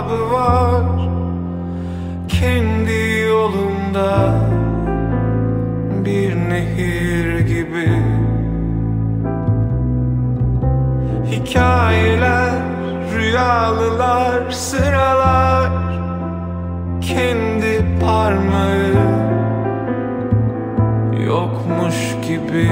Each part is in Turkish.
hesabı var Kendi yolunda. Bir nehir gibi. Hikayeler, rüyalılar, sıralar. Kendi parmağı yokmuş gibi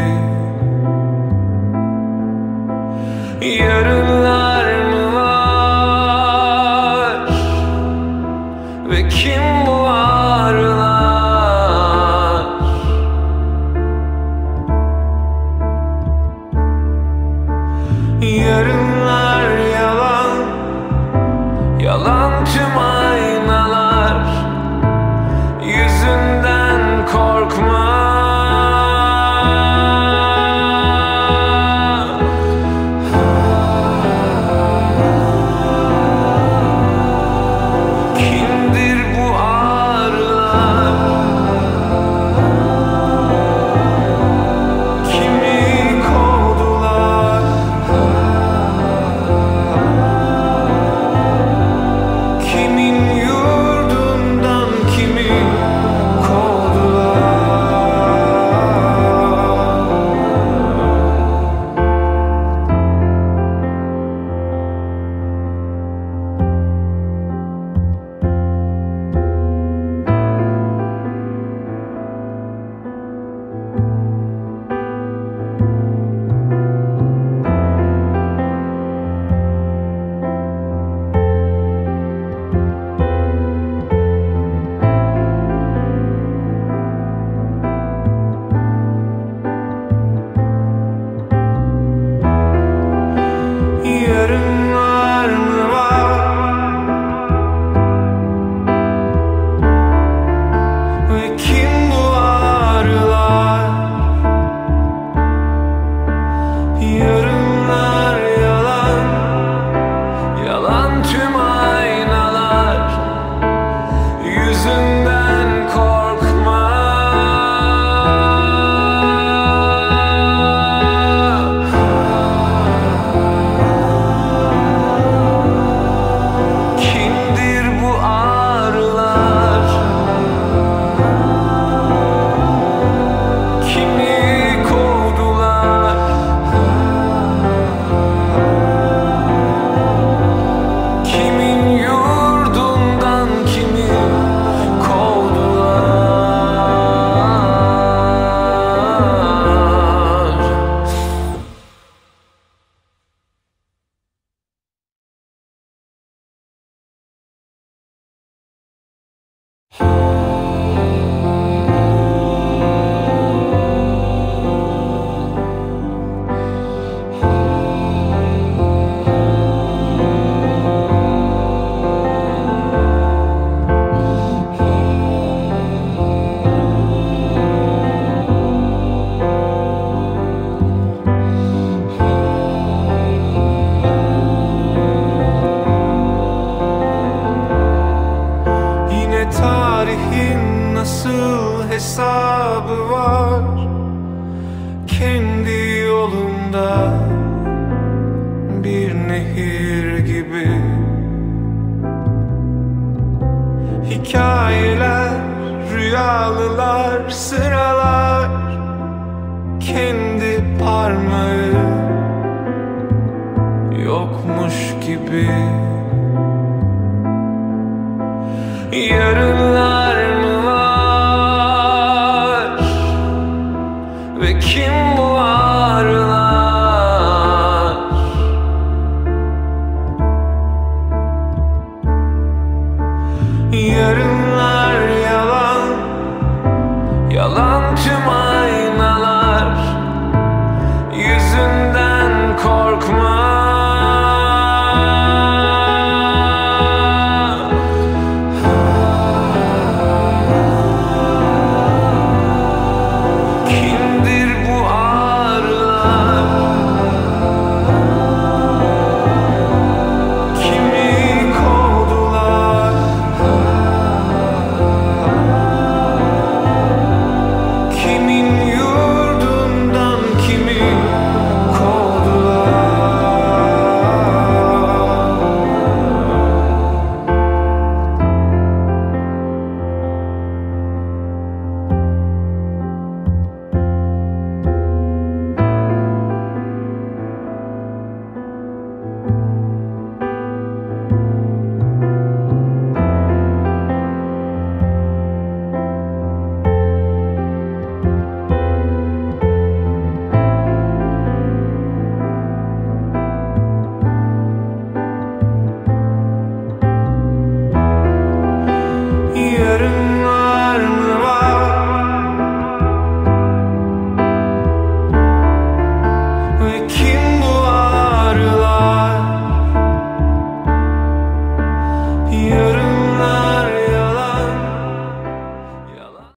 coin. Yolunda bir nehir gibi. Hikayeler, rüyalılar, sıralar Kendi parmağı yokmuş gibi. Yarınlar mı var? Ve kim